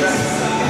Yes.